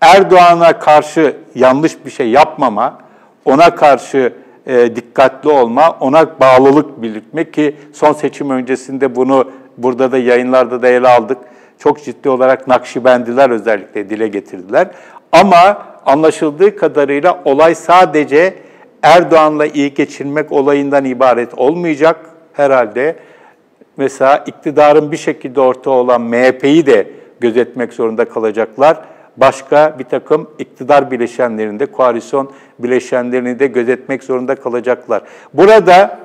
Erdoğan'a karşı yanlış bir şey yapmama, ona karşı e, dikkatli olma, ona bağlılık belirtmek ki son seçim öncesinde bunu burada da yayınlarda da ele aldık. Çok ciddi olarak Nakşibendiler özellikle dile getirdiler. Ama anlaşıldığı kadarıyla olay sadece Erdoğan'la iyi geçirmek olayından ibaret olmayacak herhalde. Mesela iktidarın bir şekilde ortağı olan MHP'yi de gözetmek zorunda kalacaklar. Başka bir takım iktidar bileşenlerinde, koalisyon bileşenlerini de gözetmek zorunda kalacaklar. Burada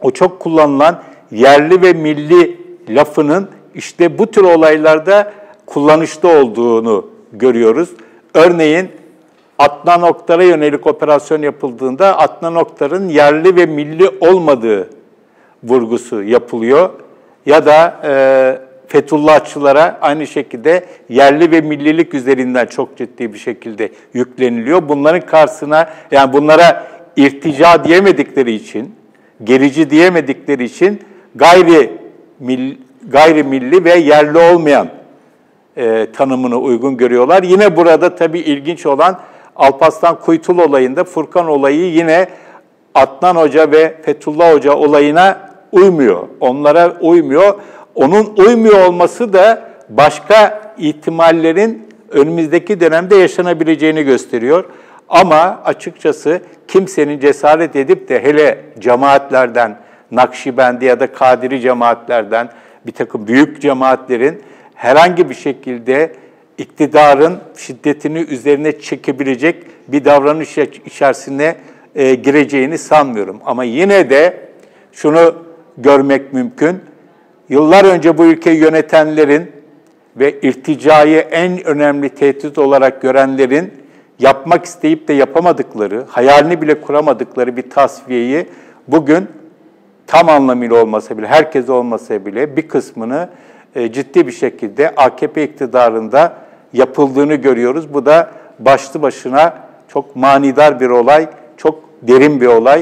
o çok kullanılan yerli ve milli lafının işte bu tür olaylarda kullanışlı olduğunu görüyoruz. Örneğin Adnan Oktar'a yönelik operasyon yapıldığında Adnan Oktar'ın yerli ve milli olmadığı vurgusu yapılıyor. Ya da e, Fethullahçılara aynı şekilde yerli ve millilik üzerinden çok ciddi bir şekilde yükleniliyor. Bunların karşısına yani bunlara irtica diyemedikleri için, gerici diyemedikleri için gayri mil, gayrimilli ve yerli olmayan e, tanımını uygun görüyorlar. Yine burada tabii ilginç olan Alpaslan Kuytul olayında Furkan olayı yine Adnan Hoca ve Fethullah Hoca olayına uymuyor. Onlara uymuyor. Onun uymuyor olması da başka ihtimallerin önümüzdeki dönemde yaşanabileceğini gösteriyor. Ama açıkçası kimsenin cesaret edip de hele cemaatlerden, Nakşibendi ya da Kadiri cemaatlerden bir takım büyük cemaatlerin herhangi bir şekilde iktidarın şiddetini üzerine çekebilecek bir davranış içerisine e, gireceğini sanmıyorum. Ama yine de şunu görmek mümkün. Yıllar önce bu ülkeyi yönetenlerin ve irticayı en önemli tehdit olarak görenlerin yapmak isteyip de yapamadıkları, hayalini bile kuramadıkları bir tasfiyeyi bugün tam anlamıyla olmasa bile, herkes olmasa bile bir kısmını e, ciddi bir şekilde AKP iktidarında yapıldığını görüyoruz. Bu da başlı başına çok manidar bir olay, çok derin bir olay.